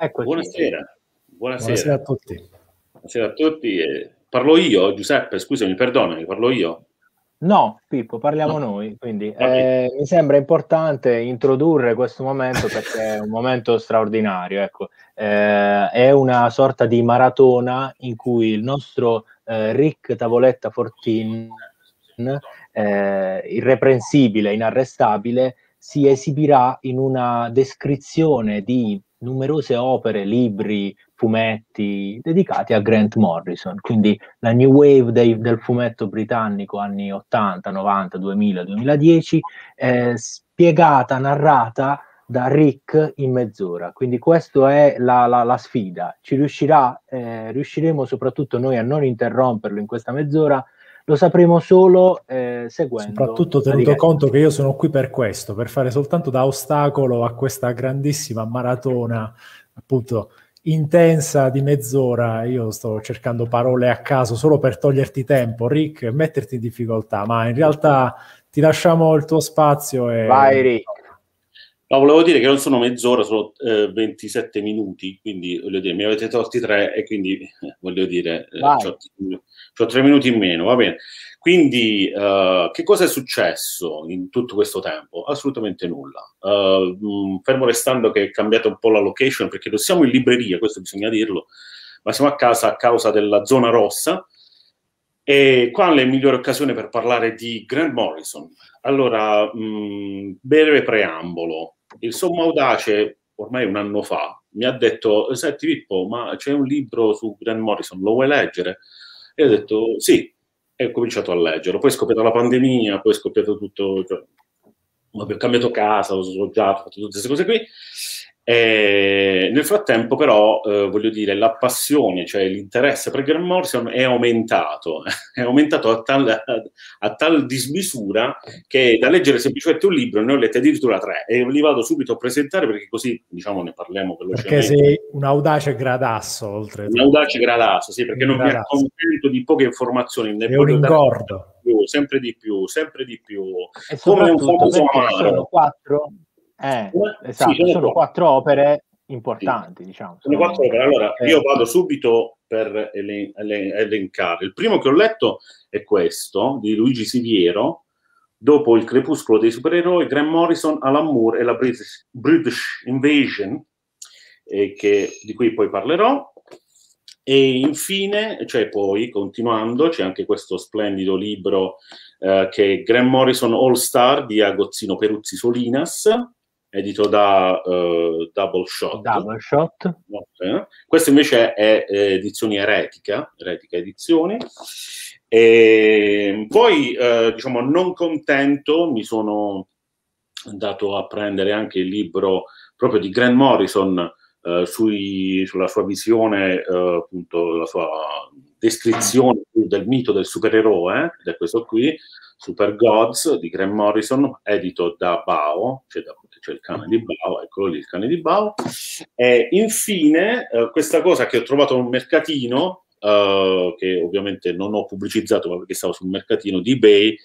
Eccoci. Buonasera. Buonasera. Buonasera a tutti. Buonasera a tutti. Parlo io, Giuseppe, scusami, perdonami, parlo io. No, Pippo, parliamo no. noi, quindi eh, mi sembra importante introdurre questo momento perché è un momento straordinario, ecco. eh, è una sorta di maratona in cui il nostro eh, Rick Tavoletta Fortin, eh, irreprensibile, inarrestabile, si esibirà in una descrizione di numerose opere, libri, fumetti dedicati a Grant Morrison, quindi la new wave dei, del fumetto britannico anni 80, 90, 2000, 2010, eh, spiegata, narrata da Rick in mezz'ora. Quindi questa è la, la, la sfida. Ci riuscirà, eh, riusciremo soprattutto noi a non interromperlo in questa mezz'ora, lo sapremo solo eh, seguendo. Soprattutto tenuto conto che io sono qui per questo, per fare soltanto da ostacolo a questa grandissima maratona, appunto intensa di mezz'ora. Io sto cercando parole a caso solo per toglierti tempo, Rick, e metterti in difficoltà, ma in realtà ti lasciamo il tuo spazio. E... Vai, Rick. No, volevo dire che non sono mezz'ora, sono eh, 27 minuti, quindi voglio dire, mi avete tolti tre e quindi eh, voglio dire, eh, ho tre minuti in meno, va bene. Quindi, uh, che cosa è successo in tutto questo tempo? Assolutamente nulla. Uh, fermo restando che è cambiata un po' la location, perché non siamo in libreria, questo bisogna dirlo, ma siamo a casa a causa della zona rossa. E qua è la migliore occasione per parlare di Grant Morrison. Allora, mh, breve preambolo il sommo audace, ormai un anno fa, mi ha detto, senti Pippo, ma c'è un libro su Grant Morrison, lo vuoi leggere? E ho detto sì, e ho cominciato a leggerlo. Poi è scoppiata la pandemia, poi è scoppiato tutto, cioè, ho cambiato casa, ho soggiato, ho fatto tutte queste cose qui. E nel frattempo, però, eh, voglio dire, la passione, cioè l'interesse per Grant Morrison è aumentato, è aumentato a tal, a, a tal, dismisura che da leggere semplicemente un libro ne ho letti addirittura tre e li vado subito a presentare perché così, diciamo, ne parliamo velocemente. Perché sei un audace gradasso, oltre Un audace gradasso, sì, perché non gradasso. mi accontento di poche informazioni. Ne è un ingordo. Più, sempre di più, sempre di più. Come un famoso amaro. Quattro eh, esatto, sì, sono, quattro opere importanti, sì. diciamo. Sono quattro opere. Allora, eh. io vado subito per elen- elen- elencare. Il primo che ho letto è questo, di Luigi Siviero, dopo il crepuscolo dei supereroi, Graham Morrison, Alan Moore e la British, British Invasion, eh, che, di cui poi parlerò. E infine, cioè poi, continuando, c'è anche questo splendido libro eh, che è Graham Morrison All Star di Agozzino Peruzzi Solinas, edito da uh, Double Shot. Double Shot. Eh. Questo invece è eh, edizioni eretica, eretica edizioni. E poi, eh, diciamo, non contento, mi sono andato a prendere anche il libro proprio di Grant Morrison eh, sui, sulla sua visione, eh, appunto, la sua descrizione del mito del supereroe, ed è questo qui, Super Gods di Graham Morrison, edito da Bao, cioè da c'è il cane di Bao, eccolo lì il cane di Bao. E infine, eh, questa cosa che ho trovato in un mercatino, eh, che ovviamente non ho pubblicizzato perché stavo sul mercatino di eBay,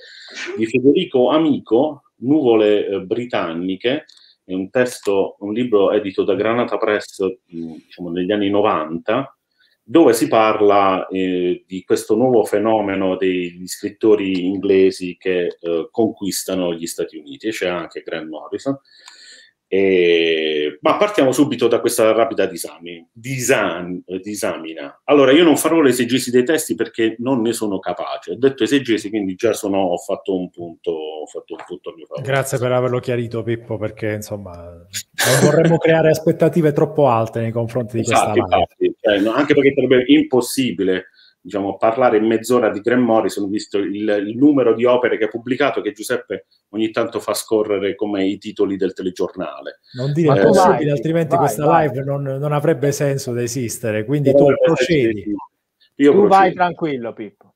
di Federico Amico, Nuvole eh, britanniche, è un testo, un libro edito da Granata Press diciamo, negli anni 90, dove si parla eh, di questo nuovo fenomeno degli scrittori inglesi che eh, conquistano gli Stati Uniti, c'è anche Grant Morrison. E, ma partiamo subito da questa rapida disami, disan, disamina. Allora, io non farò l'esegesi dei testi perché non ne sono capace. Ho detto esegesi, quindi già sono, ho fatto un punto, ho fatto un punto a mio favore. Grazie per averlo chiarito, Pippo, perché insomma non vorremmo creare aspettative troppo alte nei confronti di esatto, questa infatti, cioè, anche perché sarebbe impossibile diciamo, parlare in mezz'ora di Graham Morrison, visto il, il, numero di opere che ha pubblicato, che Giuseppe ogni tanto fa scorrere come i titoli del telegiornale. Non dire eh, possibile, altrimenti vai, questa vai. live non, non, avrebbe senso di esistere, quindi tu procedi. Io tu procedo. vai tranquillo, Pippo.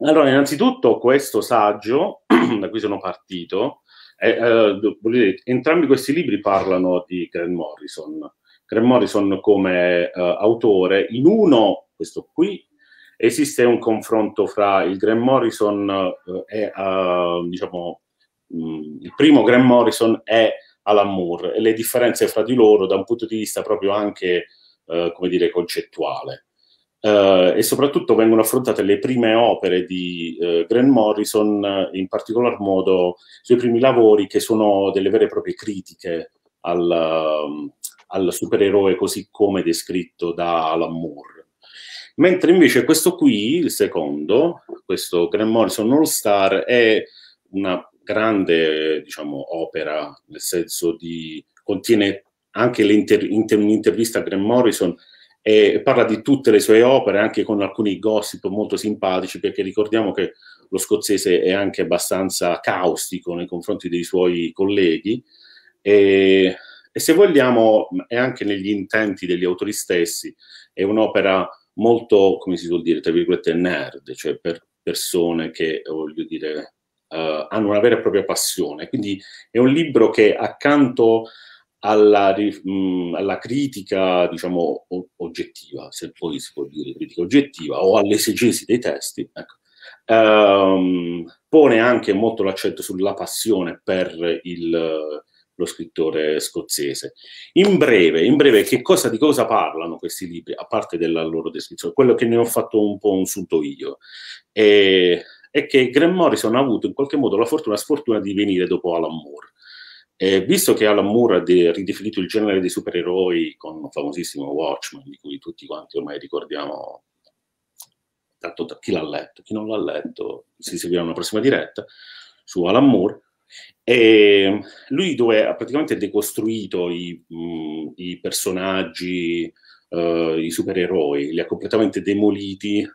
Allora, innanzitutto questo saggio, da cui sono partito, eh, eh, dire, entrambi questi libri parlano di Graham Morrison. Graham Morrison come uh, autore, in uno, questo qui, esiste un confronto fra il Graham Morrison uh, e, uh, diciamo, mh, il primo Graham Morrison è Alan Moore e le differenze fra di loro da un punto di vista proprio anche, eh, come dire, concettuale. Uh, e soprattutto vengono affrontate le prime opere di uh, Grant Morrison, in particolar modo i suoi primi lavori che sono delle vere e proprie critiche al, uh, al supereroe così come descritto da Alan Moore. Mentre invece questo qui, il secondo, questo Grant Morrison All Star, è una grande diciamo, opera, nel senso di contiene anche un'intervista a Grant Morrison e parla di tutte le sue opere, anche con alcuni gossip molto simpatici, perché ricordiamo che lo scozzese è anche abbastanza caustico nei confronti dei suoi colleghi. E, e se vogliamo è anche negli intenti degli autori stessi, è un'opera molto, come si suol dire, tra virgolette, nerd, cioè per persone che, voglio dire, uh, hanno una vera e propria passione. Quindi è un libro che accanto alla, mh, alla critica, diciamo, oggettiva, se poi si può dire critica oggettiva, o all'esegesi dei testi, ecco, ehm, pone anche molto l'accento sulla passione per il, lo scrittore scozzese. In breve, in breve, che cosa, di cosa parlano questi libri, a parte della loro descrizione? Quello che ne ho fatto un po' un sunto io. E, è che Graham Morrison ha avuto in qualche modo la fortuna sfortuna di venire dopo Alan Moore eh, visto che Alan Moore ha de- ridefinito il genere dei supereroi con un famosissimo Watchmen, di cui tutti quanti ormai ricordiamo, tanto chi l'ha letto, chi non l'ha letto, si seguirà una prossima diretta su Alan Moore, e lui dove ha praticamente decostruito i, mh, i personaggi, uh, i supereroi, li ha completamente demoliti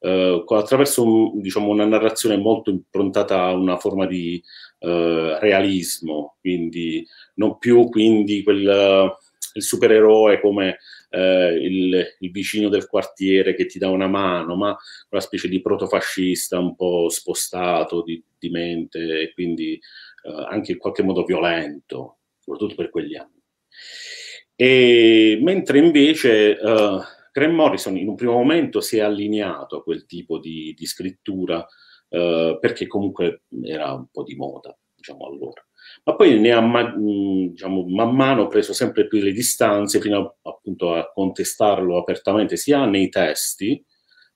uh, attraverso un, diciamo, una narrazione molto improntata a una forma di uh, realismo, quindi non più quindi quel, il supereroe come uh, il, il, vicino del quartiere che ti dà una mano, ma una specie di protofascista un po' spostato di, di mente e quindi anche in qualche modo violento, soprattutto per quegli anni. E, mentre invece uh, Graham Morrison in un primo momento si è allineato a quel tipo di, di scrittura eh, perché comunque era un po' di moda, diciamo allora. Ma poi ne ha diciamo, man mano preso sempre più le distanze fino a, appunto a contestarlo apertamente sia nei testi,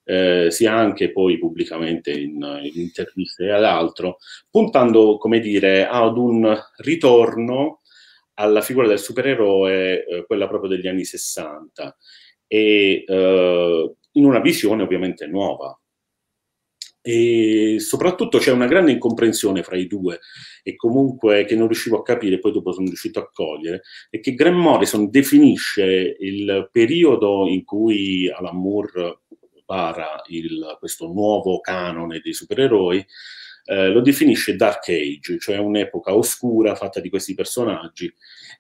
eh, sia anche poi pubblicamente in, in interviste e ad altro, puntando, come dire, ad un ritorno alla figura del supereroe, eh, quella proprio degli anni 60 e eh, in una visione ovviamente nuova. E soprattutto c'è una grande incomprensione fra i due e comunque che non riuscivo a capire, poi dopo sono riuscito a cogliere, è che Graham Morrison definisce il periodo in cui Alan Moore para questo nuovo canone dei supereroi, eh, lo definisce Dark Age, cioè un'epoca oscura fatta di questi personaggi.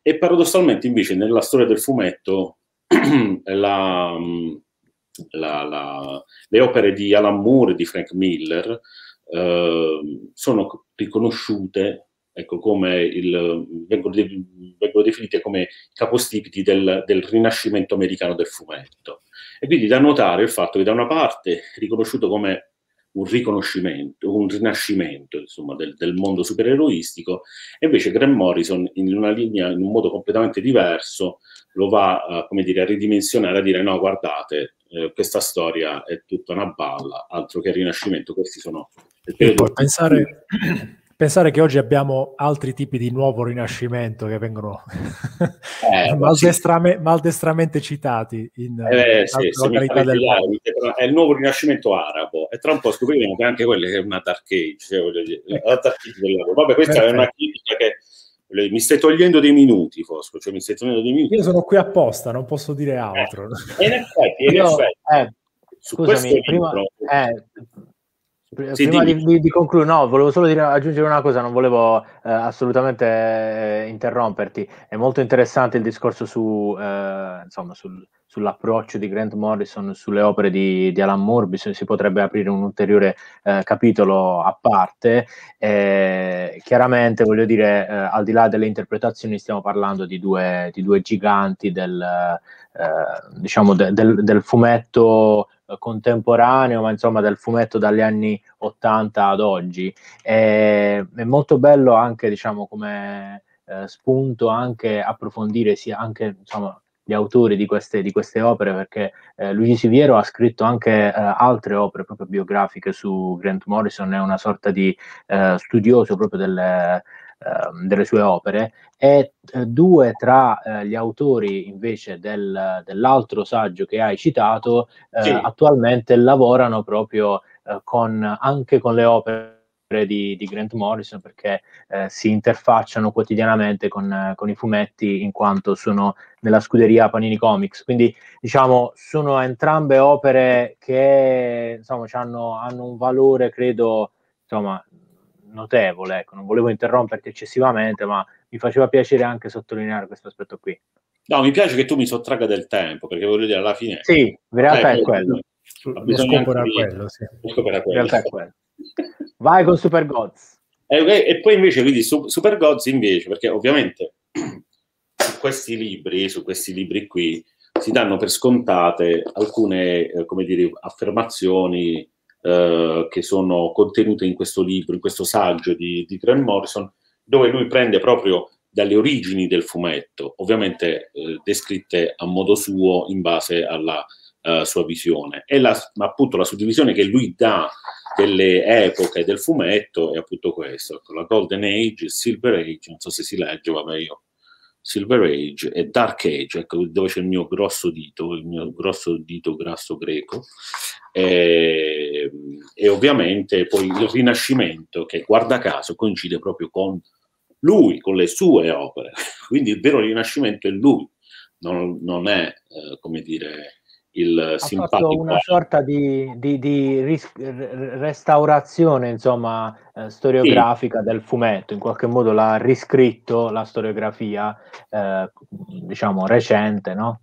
E paradossalmente invece nella storia del fumetto la, la, la, le opere di Alan Moore e di Frank Miller eh, sono riconosciute ecco, come il, vengono, de, vengono, definite come capostipiti del, del, rinascimento americano del fumetto. E quindi da notare il fatto che da una parte è riconosciuto come un riconoscimento, un rinascimento insomma, del, del, mondo supereroistico, e invece Graham Morrison in una linea, in un modo completamente diverso, lo va dire, a ridimensionare, a dire no, guardate, eh, questa storia è tutta una balla, altro che rinascimento, questi sono... Pensare, pensare che oggi abbiamo altri tipi di nuovo rinascimento che vengono eh, maldestrame, sì. maldestramente citati in eh, sì, località del. È il nuovo rinascimento arabo e tra un po' scopriremo che anche quella è una dark age, cioè, la dark age Vabbè, questa Perfetto. è una mi stai togliendo dei minuti, Fosco, cioè mi stai togliendo dei minuti. Io sono qui apposta, non posso dire altro. Eh, in effetti, in Io, effetti eh, scusami, prima, libro, eh, sì, prima di, di, di, concludere, no, volevo solo dire, aggiungere una cosa, non volevo eh, assolutamente eh, interromperti. È molto interessante il discorso su, eh, insomma, sul, sull'approccio di Grant Morrison sulle opere di, di Alan Moore. Bisogna, si potrebbe aprire un ulteriore eh, capitolo a parte. chiaramente, voglio dire, eh, al di là delle interpretazioni, stiamo parlando di due, di due giganti del, eh, diciamo de, del, del fumetto contemporaneo, ma insomma del fumetto dagli anni 80 ad oggi. E, è molto bello anche, diciamo, come eh, spunto anche approfondire sia anche insomma, gli autori di queste, di queste opere, perché eh, Luigi Siviero ha scritto anche eh, altre opere proprio biografiche su Grant Morrison, è una sorta di eh, studioso proprio delle, ehm, delle sue opere, e eh, due tra eh, gli autori invece del, dell'altro saggio che hai citato eh, sì. attualmente lavorano proprio con, anche con le opere di, di, Grant Morrison perché eh, si interfacciano quotidianamente con, con, i fumetti in quanto sono nella scuderia Panini Comics. Quindi diciamo sono entrambe opere che insomma hanno, hanno un valore credo insomma notevole. Ecco. Non volevo interromperti eccessivamente, ma mi faceva piacere anche sottolineare questo aspetto qui. No, mi piace che tu mi sottragga del tempo, perché voglio dire, alla fine... Sì, in realtà eh, è quello. Lo scopo era quello, sì. In realtà è quello. Vai con Super Gods. E, e poi invece, quindi Super Gods invece, perché ovviamente su questi libri, su questi libri qui, si danno per scontate alcune, eh, come dire, affermazioni eh, che sono contenute in questo libro, in questo saggio di, di Grant Morrison, dove lui prende proprio dalle origini del fumetto, ovviamente eh, descritte a modo suo in base alla uh, sua visione. E la, appunto la suddivisione che lui dà delle epoche del fumetto è appunto questo, ecco, la Golden Age, il Silver Age, non so se si legge, vabbè io, Silver Age e Dark Age, ecco, dove c'è il mio grosso dito, il mio grosso dito grasso greco, e, e ovviamente poi il Rinascimento, che guarda caso coincide proprio con lui, con le sue opere, quindi il vero Rinascimento è lui, non, non è, eh, come dire, il ha simpatico. una sorta di, di, di ris- restaurazione, insomma, eh, storiografica sì. del fumetto, in qualche modo l'ha riscritto la storiografia, eh, diciamo, recente, no?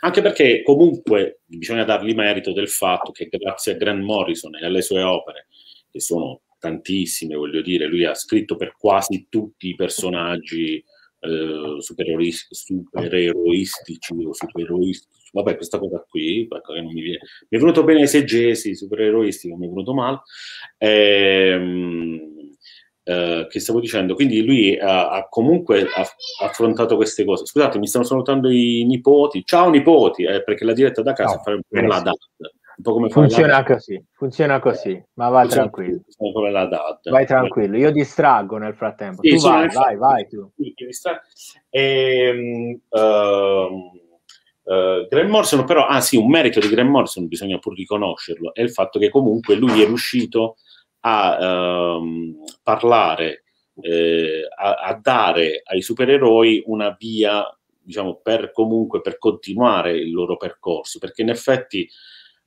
Anche perché comunque bisogna dargli merito del fatto che grazie a Grant Morrison e alle sue opere, che sono tantissime, voglio dire, lui ha scritto per quasi tutti i personaggi eh, supereroistici o supereroistici vabbè, questa cosa qui, ecco, non mi viene. Mi è venuto bene esegesi, supereroisti, non mi è venuto male. Ehm, eh, che stavo dicendo, quindi lui ha, ha comunque ha, affrontato queste cose. Scusate, mi stanno salutando i nipoti. Ciao nipoti, eh, perché la diretta da casa no, fa la DAD. Un po come funziona così, funziona così, ma vai funziona tranquillo. Come la DAD. Vai tranquillo, io distraggo nel frattempo. Sì, tu vai, vai, vai, tu. E, uh, Uh, Graham Morrison, però, ah sì, un merito di Graham Morrison bisogna pur riconoscerlo, è il fatto che comunque lui è riuscito a um, parlare, eh, a, a, dare ai supereroi una via, diciamo, per comunque per continuare il loro percorso, perché in effetti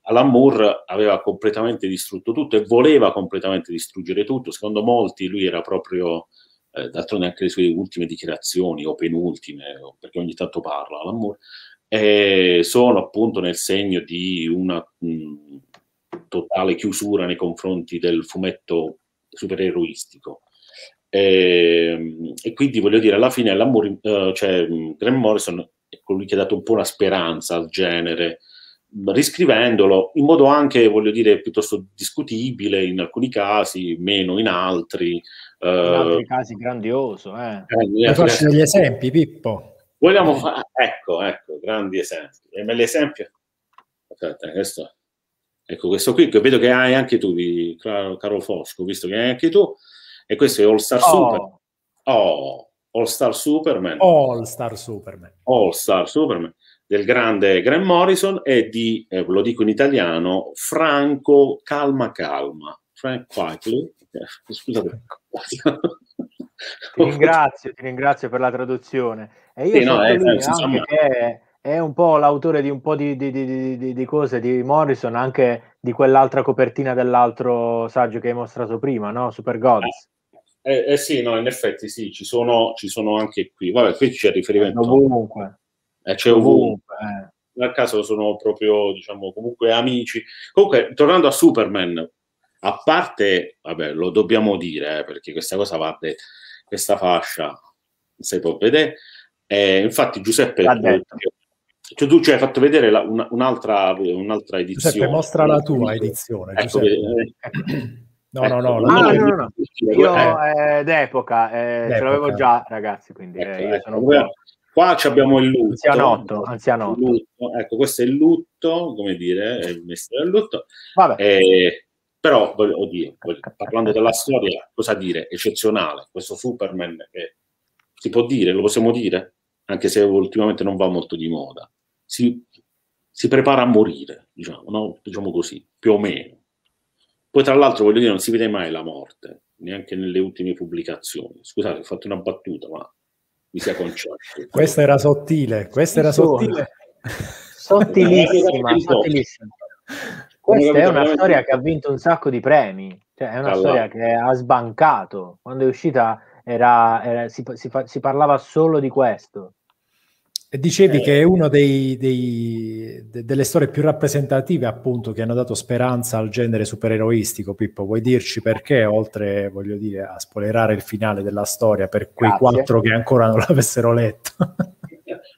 Alan Moore aveva completamente distrutto tutto e voleva completamente distruggere tutto. Secondo molti lui era proprio, eh, d'altronde anche le sue ultime dichiarazioni o penultime, perché ogni tanto parla Alan Moore, eh, sono appunto nel segno di una mh, totale chiusura nei confronti del fumetto supereroistico. Eh, e quindi voglio dire, alla fine l'amore, uh, cioè, Graham Morrison è colui che ha dato un po' una speranza al genere, riscrivendolo in modo anche, voglio dire, piuttosto discutibile in alcuni casi, meno in altri. In altri casi grandioso. Eh. Eh, faccio degli esempi, Pippo. Vogliamo fare, ecco, ecco, grandi esempi. E me l'esempio, aspetta, questo, ecco questo qui, che vedo che hai anche tu, di caro, caro Fosco, visto che hai anche tu, e questo è All Star oh. Super. Oh, All Star Superman. All Star Superman. All Star Superman del grande Graham Morrison e di, eh, lo dico in italiano, Franco Calma Calma. Frank Quietly. Eh, scusate. Ti ringrazio, ti ringrazio per la traduzione. E io sì, no, è, anche che è un po' l'autore di un po' di, di, di, di, cose di Morrison, anche di quell'altra copertina dell'altro saggio che hai mostrato prima, no? Super Gods. Eh, eh, eh sì, no, in effetti sì, ci sono, ci sono anche qui. Vabbè, qui c'è riferimento. Ovunque. Eh, c'è ovunque. ovunque. Nel caso sono proprio, diciamo, comunque amici. Comunque, tornando a Superman, a parte, vabbè, lo dobbiamo dire, eh, perché questa cosa va detta, questa fascia si può vedere. Eh, infatti Giuseppe, cioè, tu ci hai fatto vedere la, una, un'altra, un'altra edizione. Giuseppe, mostra la tua edizione. Ecco, eh, No, ecco. no, no, ah, no, no, no. Io eh, d'epoca, eh, ce l'avevo già, ragazzi, quindi ecco, eh, io ecco, sono Qua abbiamo il lutto. Anzianotto, anzianotto. Lutto. Ecco, questo è il lutto, come dire, è il mestiere del lutto. Vabbè. Eh, però, oddio, parlando della storia, cosa dire? Eccezionale, questo Superman che si può dire, lo possiamo dire, anche se ultimamente non va molto di moda. Si, si prepara a morire, diciamo, no? diciamo così, più o meno. Poi, tra l'altro, voglio dire, non si vede mai la morte, neanche nelle ultime pubblicazioni. Scusate, ho fatto una battuta, ma mi sia concesso. Questa era sottile, questa era sottile. Sottilissima, sottilissima. Questa è una storia che ha vinto un sacco di premi, cioè è una allora. storia che ha sbancato. Quando è uscita era, era, si, si, si, parlava solo di questo. E dicevi eh. che è una de, delle storie più rappresentative, appunto, che hanno dato speranza al genere supereroistico. Pippo, vuoi dirci perché, oltre, voglio dire, a spoilerare il finale della storia per quei Grazie. quattro che ancora non l'avessero letto?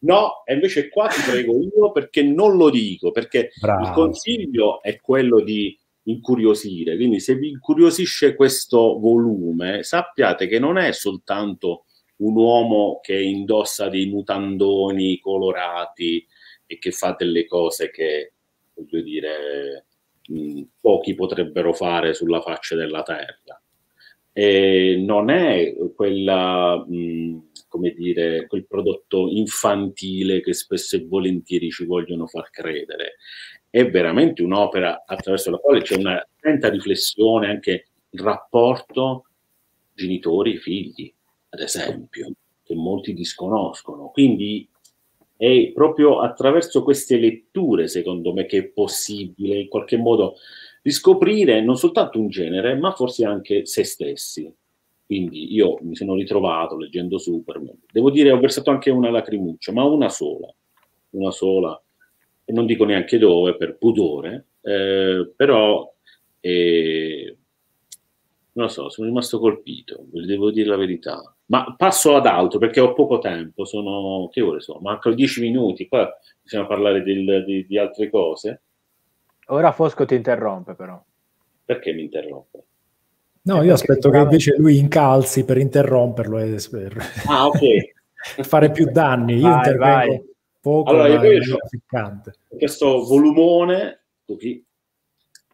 No, e invece qua ti prego io perché non lo dico, perché Bravo. il consiglio è quello di incuriosire. Quindi se vi incuriosisce questo volume, sappiate che non è soltanto un uomo che indossa dei mutandoni colorati e che fa delle cose che, voglio dire, mh, pochi potrebbero fare sulla faccia della terra. E non è quella, mh, come dire, quel prodotto infantile che spesso e volentieri ci vogliono far credere è veramente un'opera attraverso la quale c'è una attenta riflessione anche il rapporto genitori-figli, ad esempio, che molti disconoscono. Quindi è proprio attraverso queste letture, secondo me, che è possibile in qualche modo riscoprire non soltanto un genere, ma forse anche se stessi. Quindi io mi sono ritrovato leggendo Superman. Devo dire, ho versato anche una lacrimuccia, ma una sola, una sola e non dico neanche dove per pudore, eh, però eh, non lo so, sono rimasto colpito, devo dire la verità. Ma passo ad altro perché ho poco tempo, sono, che ore sono? Mancano dieci minuti, qua bisogna parlare del, di, di, altre cose. Ora Fosco ti interrompe però. Perché mi interrompe? No, io aspetto che invece lui incalzi per interromperlo e per ah, okay. fare più danni. Io vai, intervengo. Vai Poco, allora, io ficcante. questo volumone qui,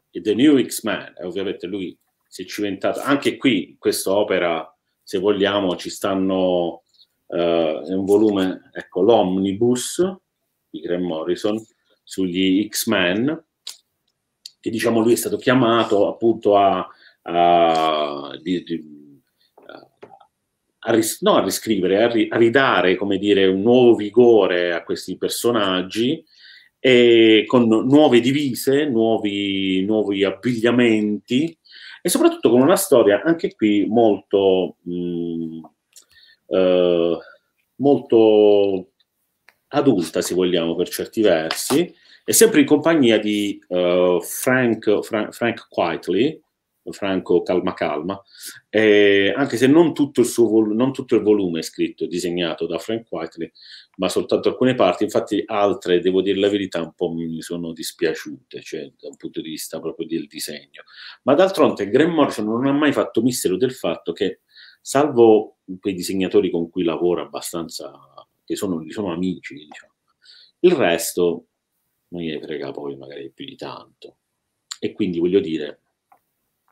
The New X-Men, e ovviamente lui si è cimentato, anche qui questa opera, se vogliamo, ci stanno, è un volume, ecco, l'Omnibus di Graham Morrison sugli X-Men, che diciamo lui è stato chiamato appunto a, a di, di, a, ris- no, a riscrivere, ri- a, ridare, come dire, un nuovo vigore a questi personaggi e con nuove divise, nuovi, nuovi abbigliamenti e soprattutto con una storia anche qui molto, mh, mm, eh, molto adulta, se vogliamo, per certi versi, e sempre in compagnia di uh, Frank, Fra- Frank Quitely, Franco Calma Calma, eh, anche se non tutto, il suo vol- non tutto il volume è scritto, disegnato da Frank Whiteley, ma soltanto alcune parti, infatti altre, devo dire la verità, un po' mi sono dispiaciute, cioè da un punto di vista proprio del disegno. Ma d'altronde Graham Morrison non ha mai fatto mistero del fatto che, salvo quei disegnatori con cui lavora abbastanza, che sono, sono amici, diciamo, il resto non gli frega poi magari più di tanto. E quindi voglio dire,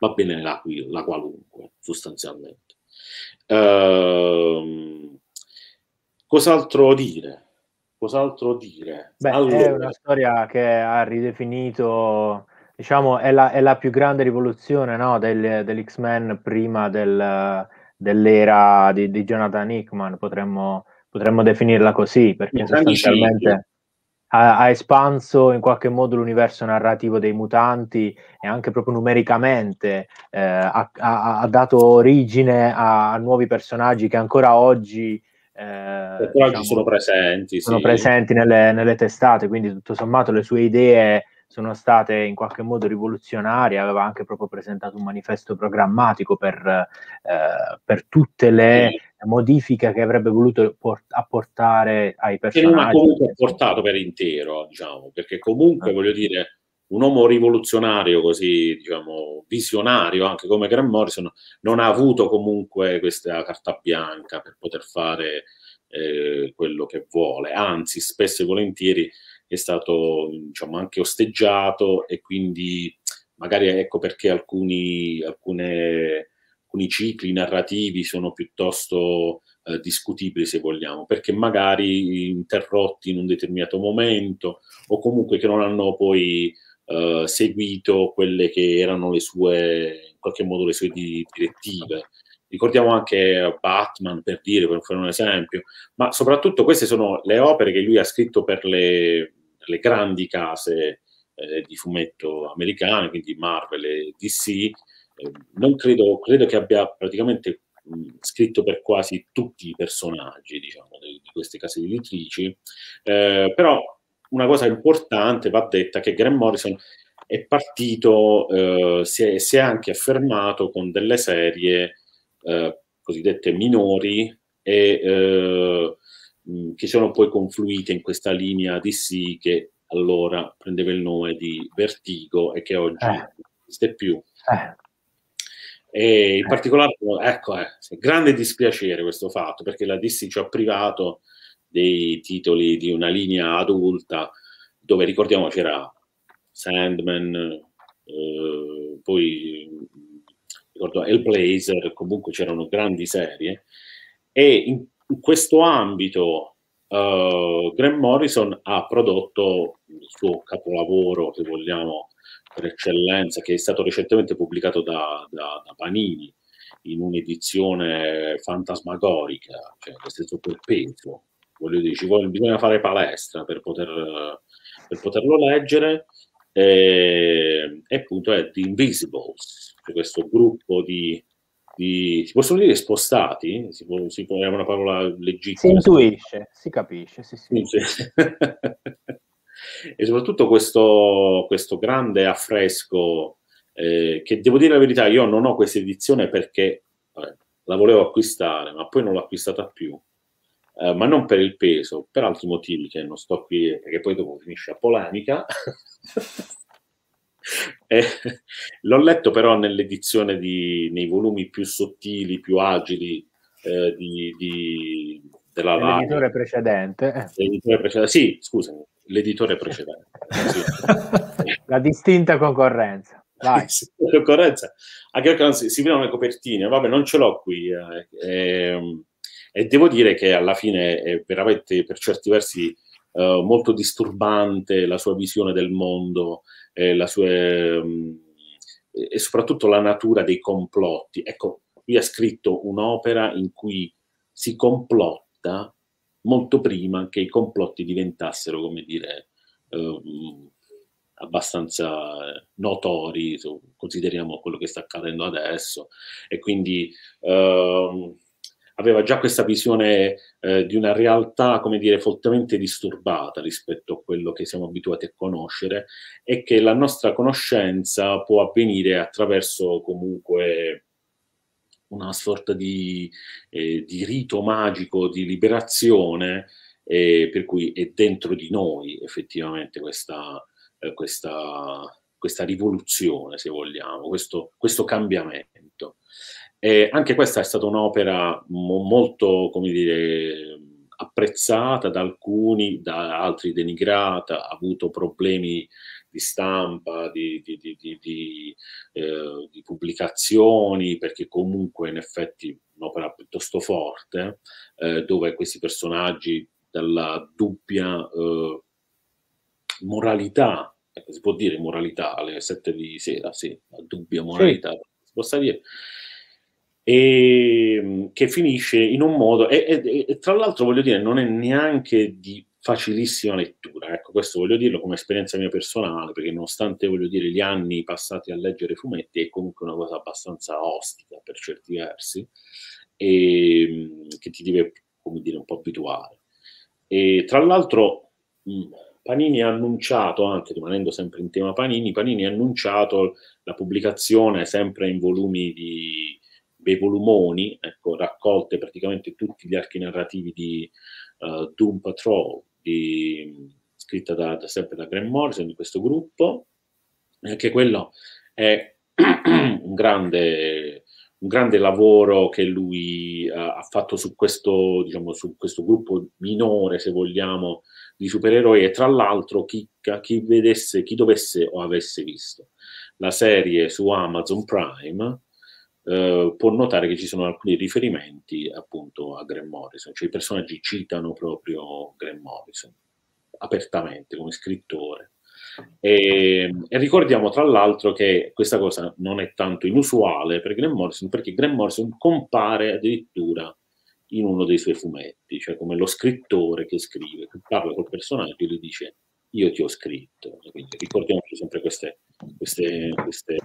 va bene la, la qualunque, sostanzialmente. Uh, cos'altro dire? Cos'altro dire? Beh, allora. È una storia che ha ridefinito, diciamo, è la, è la più grande rivoluzione no, del, dell'X-Men prima del, dell'era di, di, Jonathan Hickman, potremmo, potremmo definirla così, perché sostanzialmente ha, ha, espanso in qualche modo l'universo narrativo dei mutanti e anche proprio numericamente eh, ha, ha, ha, dato origine a, a, nuovi personaggi che ancora oggi, eh, diciamo, sono presenti. Sono sì. presenti nelle, nelle testate, quindi tutto sommato le sue idee sono state in qualche modo rivoluzionarie, aveva anche proprio presentato un manifesto programmatico per, eh, per tutte le modifiche che avrebbe voluto port- apportare ai personaggi. Che non ha comunque portato per intero, diciamo, perché comunque ah. voglio dire, un uomo rivoluzionario, così diciamo visionario anche come Grant Morrison, non ha avuto comunque questa carta bianca per poter fare eh, quello che vuole, anzi spesso e volentieri è stato diciamo, anche osteggiato e quindi magari ecco perché alcuni, alcune, alcuni cicli narrativi sono piuttosto eh, discutibili se vogliamo, perché magari interrotti in un determinato momento o comunque che non hanno poi eh, seguito quelle che erano le sue, in qualche modo le sue direttive. Ricordiamo anche Batman, per dire, per fare un esempio, ma soprattutto queste sono le opere che lui ha scritto per le, le grandi case eh, di fumetto americane, quindi Marvel e DC. Eh, non credo, credo che abbia praticamente mh, scritto per quasi tutti i personaggi diciamo, di, di queste case editrici, eh, però una cosa importante va detta che Graham Morrison è partito, eh, si, è, si, è, anche affermato con delle serie eh, cosiddette minori e eh, che sono poi confluite in questa linea DC che allora prendeva il nome di Vertigo e che oggi non esiste più. Eh. E in particolare, ecco, eh, grande dispiacere questo fatto perché la DC ci ha privato dei titoli di una linea adulta dove ricordiamo c'era Sandman, eh, poi ricordo Hellblazer, comunque c'erano grandi serie e in, in questo ambito uh, Graham Morrison ha prodotto il suo capolavoro, se vogliamo, per eccellenza, che è stato recentemente pubblicato da, da, da Panini in un'edizione fantasmagorica, cioè nel senso per peso. Voglio dire, ci vuole, bisogna fare palestra per, poter, per poterlo leggere. E, e appunto è The Invisibles, cioè questo gruppo di di, si possono dire spostati? Si può, si può, è una parola legittima. Si intuisce, si capisce, sì, sì. e soprattutto questo, questo grande affresco eh, che devo dire la verità, io non ho questa edizione perché vabbè, la volevo acquistare, ma poi non l'ho acquistata più. Eh, ma non per il peso, per altri motivi che non sto qui, perché poi dopo finisce a polemica. Eh, l'ho letto però nell'edizione di, nei volumi più sottili, più agili eh, di, di, della L'editore precedente. Eh. L'editore precedente. Sì, scusami, l'editore precedente. sì. La distinta concorrenza. Vai. concorrenza. Anche perché si, si vedono le copertine, vabbè, non ce l'ho qui. Eh, ehm, e devo dire che alla fine è veramente per certi versi uh, molto disturbante la sua visione del mondo eh, sua, um, e soprattutto la natura dei complotti. Ecco, lui ha scritto un'opera in cui si complotta molto prima che i complotti diventassero, come dire, um, abbastanza notori, consideriamo quello che sta accadendo adesso, e quindi uh, aveva già questa visione eh, di una realtà, come dire, fortemente disturbata rispetto a quello che siamo abituati a conoscere e che la nostra conoscenza può avvenire attraverso comunque una sorta di, eh, di rito magico di liberazione, eh, per cui è dentro di noi effettivamente questa, eh, questa, questa rivoluzione, se vogliamo, questo, questo cambiamento. E anche questa è stata un'opera mo- molto, come dire, apprezzata da alcuni, da altri denigrata, ha avuto problemi di stampa, di, di, di, di eh, pubblicazioni, perché comunque in effetti un'opera piuttosto forte, eh, dove questi personaggi dalla dubbia eh, moralità, ecco, si può dire moralità alle sette di sera, sì, la dubbia moralità, sì. si possa dire, e mm, che finisce in un modo, e, e, e, tra l'altro voglio dire, non è neanche di facilissima lettura, ecco, questo voglio dirlo come esperienza mia personale, perché nonostante, voglio dire, gli anni passati a leggere fumetti, è comunque una cosa abbastanza ostica per certi versi, e mm, che ti deve, come dire, un po' abituare. E tra l'altro... Mm, Panini ha annunciato, anche rimanendo sempre in tema Panini, Panini ha annunciato la pubblicazione sempre in volumi di dei volumoni, ecco, raccolte praticamente tutti gli archi narrativi di uh, Doom Patrol, di, scritta da, da, sempre da Graham Morrison, di questo gruppo, anche quello è un grande, un grande lavoro che lui uh, ha fatto su questo, diciamo, su questo gruppo minore, se vogliamo, di supereroi. E tra l'altro chi, chi vedesse, chi dovesse o avesse visto la serie su Amazon Prime eh, può notare che ci sono alcuni riferimenti appunto a Graham Morrison, cioè i personaggi citano proprio Graham Morrison apertamente come scrittore. E, e, ricordiamo tra l'altro che questa cosa non è tanto inusuale per Graham Morrison perché Graham Morrison compare addirittura in uno dei suoi fumetti, cioè come lo scrittore che scrive, che parla col personaggio e gli dice io ti ho scritto. Quindi ricordiamoci sempre queste, queste, queste,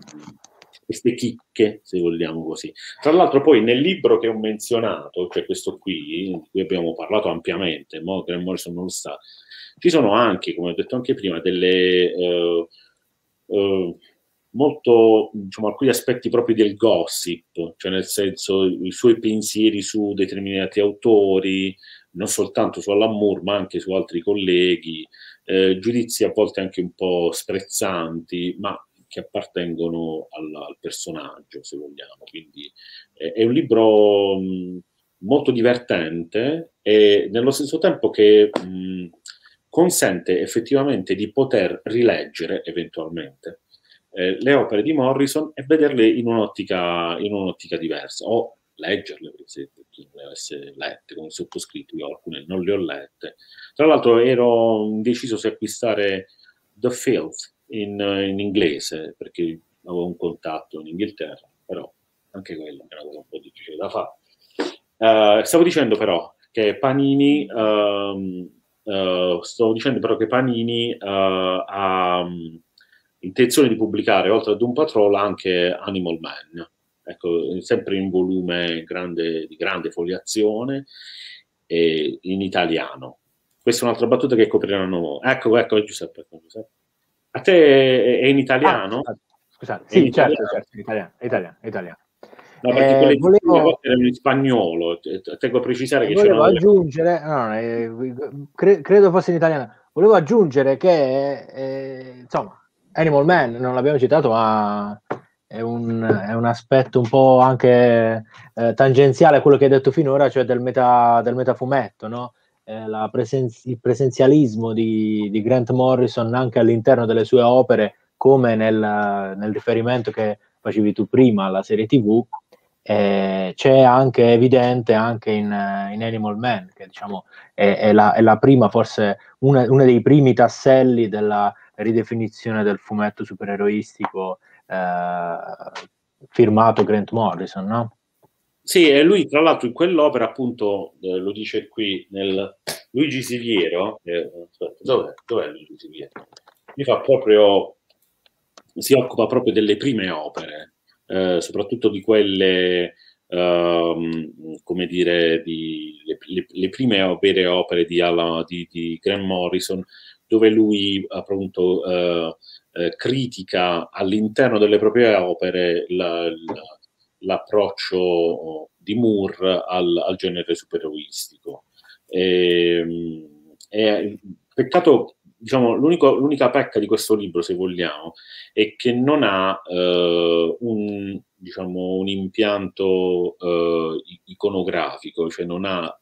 queste chicche, se vogliamo così. Tra l'altro poi nel libro che ho menzionato, cioè questo qui, di cui abbiamo parlato ampiamente, mo Graham Morrison non lo sa, ci sono anche, come ho detto anche prima, delle... Uh, uh, molto, diciamo, alcuni aspetti proprio del gossip, cioè nel senso i suoi pensieri su determinati autori, non soltanto su Alan Moore, ma anche su altri colleghi, eh, giudizi a volte anche un po' sprezzanti, ma che appartengono al, al personaggio, se vogliamo. Quindi eh, è un libro mh, molto divertente e nello stesso tempo che mh, consente effettivamente di poter rileggere eventualmente eh, le opere di Morrison e vederle in un'ottica, in un'ottica diversa o leggerle se chi non le avesse lette come sottoscritto io alcune non le ho lette tra l'altro ero indeciso se acquistare The Filth in, in inglese perché avevo un contatto in Inghilterra però anche quello è una cosa un po' difficile da fare uh, stavo dicendo però che Panini uh, uh, stavo dicendo però che Panini uh, ha um, intenzione di pubblicare oltre ad un Patrol anche Animal Man ecco, sempre in volume grande, di grande foliazione, e in italiano. Questa è un'altra battuta che copriranno. Ecco, ecco, Giuseppe. Giuseppe. A te è in italiano? Ah, scusate, sì, in certo, italiano? certo, in italiano, italiano, italiano. No, perché eh, quelle volevo... erano in spagnolo, tengo a precisare che volevo aggiungere, no, eh, cre- credo fosse in italiano, volevo aggiungere che eh, insomma Animal Man non l'abbiamo citato, ma è un, è un, aspetto un po' anche eh, tangenziale a quello che hai detto finora, cioè del, meta, del metafumetto, no? Eh, presenzi, il presenzialismo di, di, Grant Morrison anche all'interno delle sue opere, come nel, nel riferimento che facevi tu prima alla serie TV, eh, c'è anche evidente anche in, in, Animal Man, che diciamo è, è, la, è la, prima, forse uno dei primi tasselli della ridefinizione del fumetto supereroistico eh, firmato Grant Morrison, no? Sì, e lui tra l'altro in quell'opera appunto, eh, lo dice qui nel Luigi Siviero, eh, aspetta, dov'è, dov'è Luigi Siviero? Mi fa proprio, si occupa proprio delle prime opere, eh, soprattutto di quelle, ehm, come dire, di, le, le, le, prime vere opere di, Alla, di, di Grant Morrison, dove lui appunto eh, eh, critica all'interno delle proprie opere la, la, l'approccio di Moore al, al genere supereroistico. E, e, peccato, diciamo, l'unica pecca di questo libro, se vogliamo, è che non ha eh, un, diciamo, un impianto eh, iconografico, cioè non ha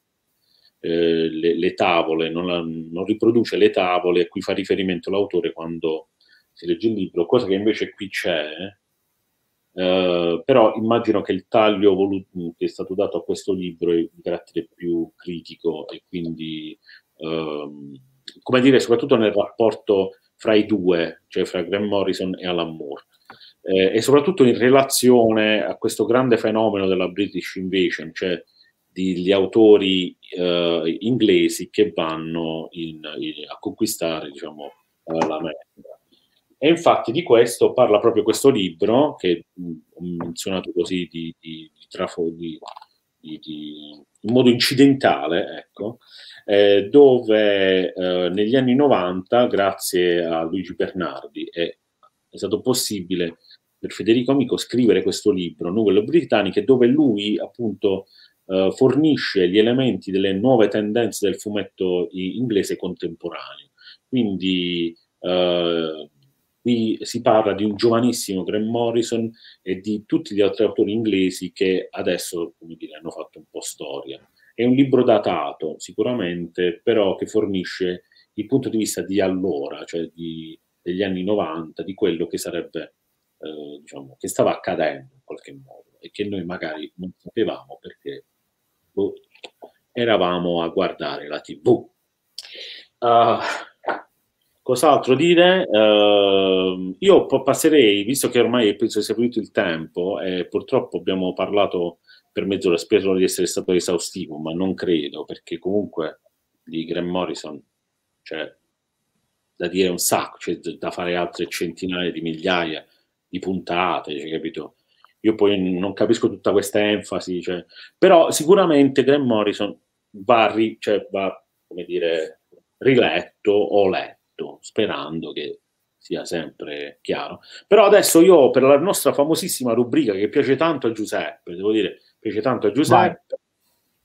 eh, le, le, tavole, non, la, non, riproduce le tavole a cui fa riferimento l'autore quando si legge il libro, cosa che invece qui c'è, eh, però immagino che il taglio voluto, che è stato dato a questo libro è di carattere più critico e quindi, ehm, come dire, soprattutto nel rapporto fra i due, cioè fra Graham Morrison e Alan Moore. Eh, e soprattutto in relazione a questo grande fenomeno della British Invasion, cioè degli autori eh, inglesi che vanno in, in, a conquistare diciamo, l'America. E infatti di questo parla proprio questo libro, che ho menzionato così di, di, di, trafo, di in modo incidentale, ecco, eh, dove eh, negli anni 90, grazie a Luigi Bernardi, è, è, stato possibile per Federico Amico scrivere questo libro, Nuvole Britanniche, dove lui appunto eh, fornisce gli elementi delle nuove tendenze del fumetto inglese contemporaneo. Quindi eh, Qui si parla di un giovanissimo Graham Morrison e di tutti gli altri autori inglesi che adesso, dire, hanno fatto un po' storia. È un libro datato, sicuramente, però che fornisce il punto di vista di allora, cioè di, degli anni 90, di quello che sarebbe, eh, diciamo, che stava accadendo in qualche modo e che noi magari non sapevamo perché boh, eravamo a guardare la TV. Uh, ah, Cos'altro dire? Uh, io passerei, visto che ormai penso sia finito il tempo, e purtroppo abbiamo parlato per mezz'ora, spero di essere stato esaustivo, ma non credo, perché comunque di Graham Morrison c'è da dire un sacco, c'è da fare altre centinaia di migliaia di puntate, cioè, capito? Io poi non capisco tutta questa enfasi, cioè, però sicuramente Graham Morrison va, ri, cioè, va come dire, riletto o letto detto, sperando che sia sempre chiaro. Però adesso io per la nostra famosissima rubrica che piace tanto a Giuseppe, devo dire, piace tanto a Giuseppe, Vai.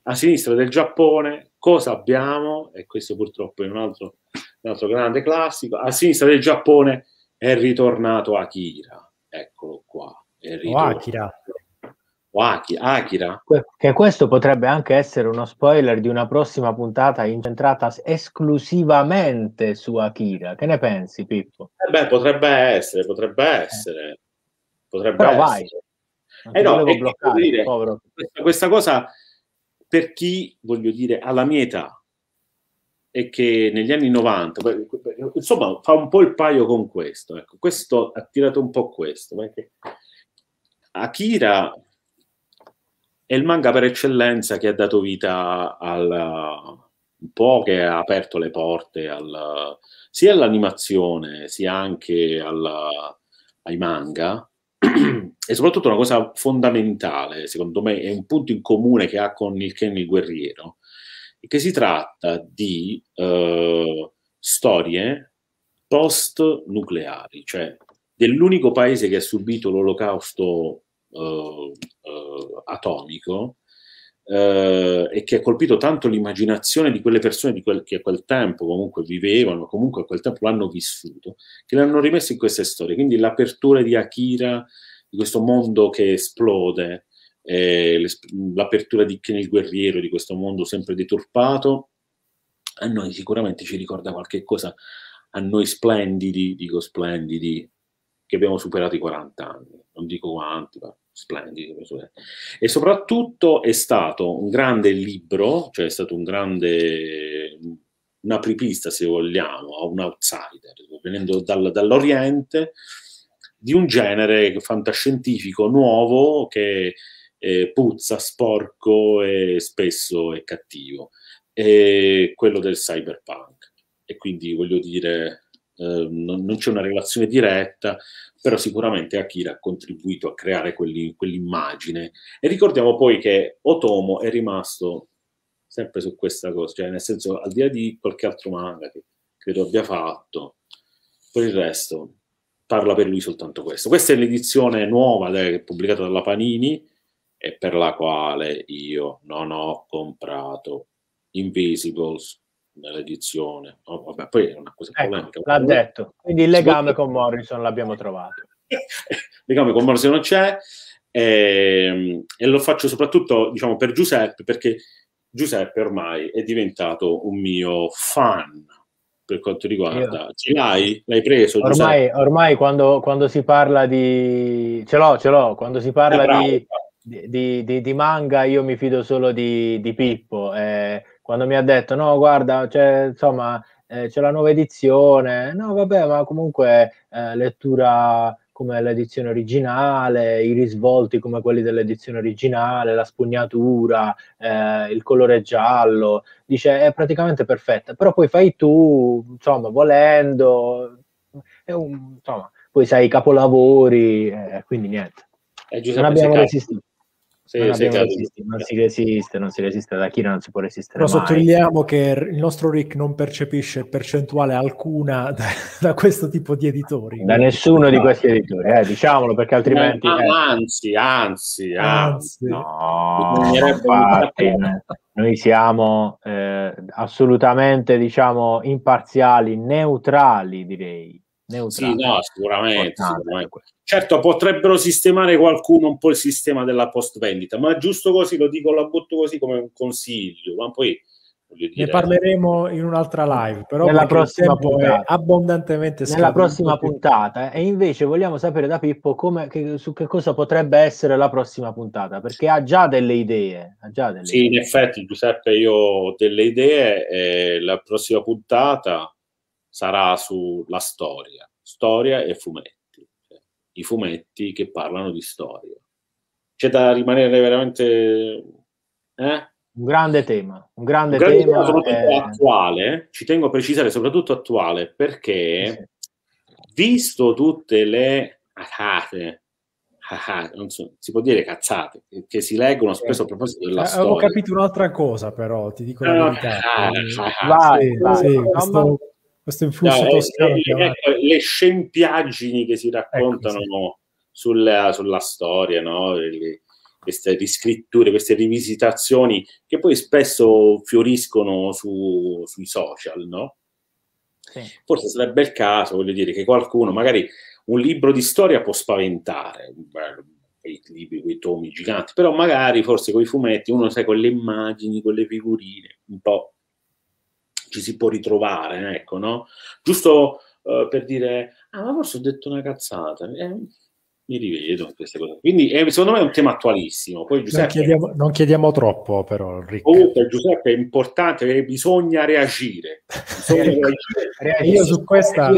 a sinistra del Giappone, cosa abbiamo? E questo purtroppo è un altro, un altro grande classico, a sinistra del Giappone è ritornato Akira, eccolo qua. È ritornato. Oh, Akira o Akira. Che questo potrebbe anche essere uno spoiler di una prossima puntata incentrata esclusivamente su Akira. Che ne pensi, Pippo? Eh beh, potrebbe essere, potrebbe eh. essere. Potrebbe Però essere. vai. Eh no, bloccare, dire, questa, questa cosa per chi, voglio dire, ha la mia età e che negli anni 90, insomma, fa un po' il paio con questo. Ecco, questo ha tirato un po' questo. Perché Akira è il manga per eccellenza che ha dato vita al un po' che ha aperto le porte al, sia all'animazione sia anche alla, ai manga e soprattutto una cosa fondamentale, secondo me, è un punto in comune che ha con il Ken il guerriero, che si tratta di uh, storie post-nucleari, cioè dell'unico paese che ha subito l'olocausto atomico uh, e che ha colpito tanto l'immaginazione di quelle persone di quel, che a quel tempo comunque vivevano, comunque a quel tempo l'hanno vissuto, che l'hanno rimesso in queste storie. Quindi l'apertura di Akira, di questo mondo che esplode, eh, l'apertura di Ken il guerriero, di questo mondo sempre deturpato, a noi sicuramente ci ricorda qualche cosa, a noi splendidi, dico splendidi, che abbiamo superato i 40 anni, non dico quanti, ma splendidi. E soprattutto è stato un grande libro, cioè è stato un grande, un apripista se vogliamo, un outsider, venendo dal, dall'Oriente, di un genere fantascientifico nuovo che eh, puzza, sporco e spesso è cattivo, è quello del cyberpunk. E quindi voglio dire, eh, non, non, c'è una relazione diretta, però sicuramente Akira ha contribuito a creare quelli, quell'immagine. E ricordiamo poi che Otomo è rimasto sempre su questa cosa, cioè nel senso al di là di qualche altro manga che credo abbia fatto, per il resto parla per lui soltanto questo. Questa è l'edizione nuova eh, pubblicata dalla Panini e per la quale io non ho comprato Invisibles nell'edizione. Oh, vabbè, poi è una cosa ecco, polemica. L'ha detto, quindi il legame con Morrison l'abbiamo trovato. il legame con Morrison non c'è e, ehm, e, lo faccio soprattutto diciamo, per Giuseppe perché Giuseppe ormai è diventato un mio fan per quanto riguarda. Io... Ce l'hai? L'hai preso? Ormai, ormai quando, quando, si parla di... Ce l'ho, ce l'ho. Quando si parla di, di, di, di, manga io mi fido solo di, Pippo. Eh, quando mi ha detto no guarda c'è insomma eh, c'è la nuova edizione. No vabbè ma comunque eh, lettura come l'edizione originale i risvolti come quelli dell'edizione originale la spugnatura eh, il colore giallo. Dice è praticamente perfetta. Però poi fai tu insomma volendo un, insomma poi sai i capolavori eh, quindi niente. Non abbiamo resistito sì, non, sì, resistito, non, si resiste, non si resiste da chi non si può resistere. Però mai. sottolineiamo che il nostro Rick non percepisce percentuale alcuna da, da questo tipo di editori. Da nessuno di questi editori, eh, diciamolo perché altrimenti. Eh, anzi, anzi, anzi, no, infatti, noi siamo eh, assolutamente, diciamo, imparziali, neutrali, direi neutrale. Sì, no, sicuramente, sicuramente. Certo, potrebbero sistemare qualcuno un po' il sistema della post vendita, ma giusto così, lo dico, la butto così come un consiglio, ma poi Dire, ne parleremo in un'altra live, però nella prossima puntata. abbondantemente nella prossima puntata. E invece vogliamo sapere da Pippo come, che, su che cosa potrebbe essere la prossima puntata, perché ha già delle idee. Ha già delle sì, idee. in effetti, Giuseppe, io ho delle idee. E la prossima puntata sarà sulla storia, storia e fumetti, i fumetti che parlano di storia. C'è da rimanere veramente. Eh? Un grande tema, un grande, un grande tema, tema soprattutto è... attuale, ci tengo a precisare, soprattutto attuale, perché sì. visto tutte le cazzate, non so, si può dire cazzate, che si leggono spesso a proposito della eh, storia. Avevo capito un'altra cosa però, ti dico la eh, verità. Ah, vai, sì, vai, sì, questo, questo influsso no, toscano. Le, le, le, scempiaggini che si raccontano ecco, sì. sulla, sulla, storia, no? Le, queste riscritture, queste rivisitazioni che poi spesso fioriscono su, sui social, no? Sì. Forse sarebbe il caso, voglio dire, che qualcuno, magari un libro di storia può spaventare, quei libri, quei tomi giganti, però magari forse con i fumetti uno sai con le immagini, con le figurine, un po' ci si può ritrovare, ecco, no? Giusto uh, per dire, ah, ma forse ho detto una cazzata. Eh, mi rivedo in queste cose. Quindi eh, secondo me è un tema attualissimo. Poi, Giuseppe, non, chiediamo, non chiediamo troppo, però. Comunque, Giuseppe, è importante perché bisogna reagire. Bisogna reagire. io su questa.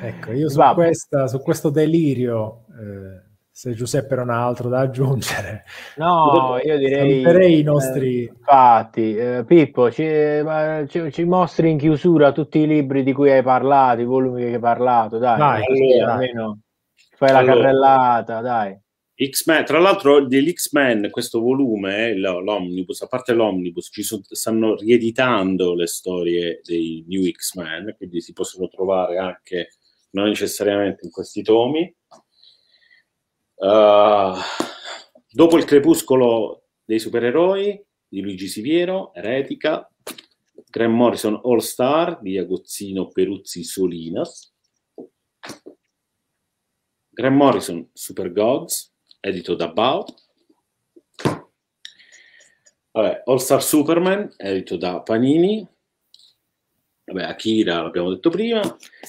Ecco, io su, questa, su questo delirio, eh, se Giuseppe non ha altro da aggiungere, no, io direi i nostri. Eh, infatti, eh, Pippo, ci, ci, ci, mostri in chiusura tutti i libri di cui hai parlato, i volumi che hai parlato, dai, dai, allora, almeno Fai la allora, carrellata, dai. X-Men, tra l'altro dell'X-Men, questo volume, l'omnibus, a parte l'omnibus, ci sono, stanno rieditando le storie dei New X-Men, quindi si possono trovare anche non necessariamente in questi tomi. Uh, dopo il crepuscolo dei supereroi di Luigi Siviero, Eretica, Graham Morrison All Star di Agozzino Peruzzi Solinas, Graham Morrison, Super Gods, edito da Bao. All Star Superman, edito da Panini. Vabbè, Akira l'abbiamo detto prima.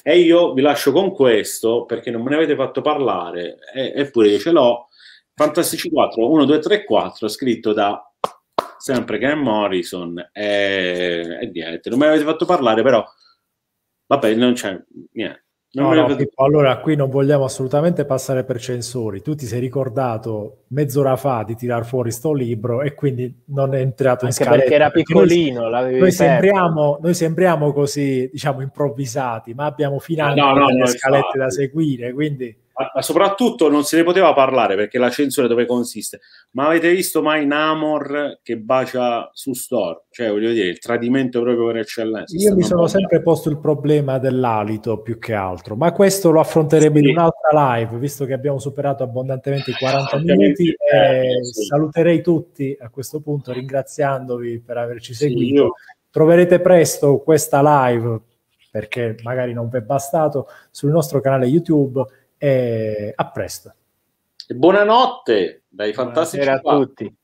E io vi lascio con questo perché non me ne avete fatto parlare, e, eppure io ce l'ho. Fantastici 4, 1, 2, 3, 4, scritto da sempre Graham Morrison e, e niente, non me ne avete fatto parlare, però vabbè, non c'è niente No, no, Pippo, allora qui non vogliamo assolutamente passare per censori. Tu ti sei ricordato mezz'ora fa di tirar fuori sto libro e quindi non è entrato Anche in scaletta. perché era piccolino. Noi, noi, sembriamo, noi, sembriamo, così, diciamo, improvvisati, ma abbiamo finalmente no, no, no, scalette da seguire, quindi ma soprattutto non se ne poteva parlare perché la censura dove consiste. Ma avete visto mai Namor che bacia su Store? Cioè, voglio dire, il tradimento proprio per eccellenza. Io mi sono sempre posto il problema dell'alito più che altro, ma questo lo affronteremo sì. in un'altra live, visto che abbiamo superato abbondantemente i 40 minuti. Eh, sì. Saluterei tutti a questo punto, ringraziandovi per averci seguito. Sì, Troverete presto questa live perché magari non vi è bastato sul nostro canale YouTube e a presto. E buonanotte dai fantastici. Buonasera a tutti.